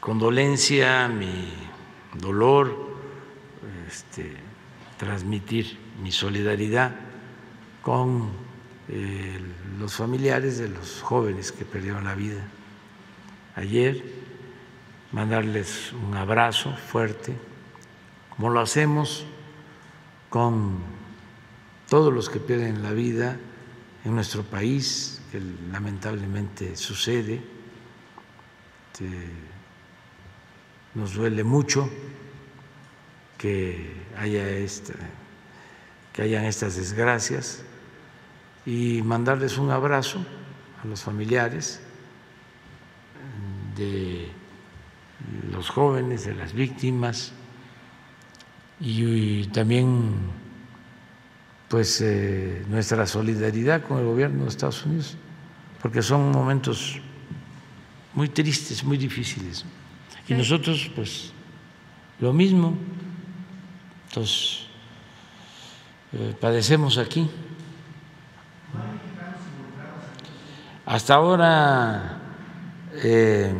condolencia, mi dolor, este, transmitir mi solidaridad con eh, los familiares de los jóvenes que perdieron la vida ayer, mandarles un abrazo fuerte, como lo hacemos con todos los que pierden la vida en nuestro país, que lamentablemente sucede. Nos duele mucho que haya que hayan estas desgracias y mandarles un abrazo a los familiares de los jóvenes, de las víctimas y, también pues eh, nuestra solidaridad con el gobierno de Estados Unidos, porque son momentos muy tristes, muy difíciles. Y nosotros pues lo mismo, entonces eh, padecemos aquí. Hasta ahora, eh,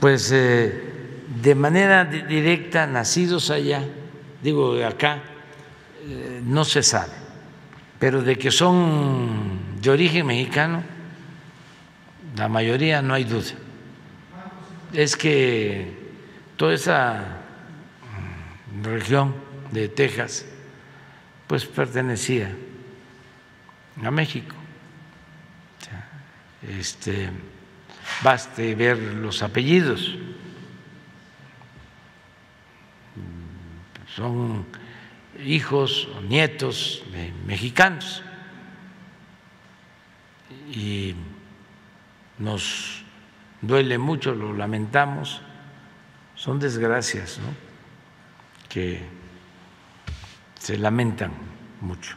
pues eh, de manera directa, nacidos allá, digo acá, no se sabe, pero de que son de origen mexicano, la mayoría no hay duda. Es que toda esa región de Texas, pues pertenecía a México. Este, baste ver los apellidos. Son hijos o nietos de mexicanos. Y nos duele mucho, lo lamentamos, son desgracias que se lamentan mucho.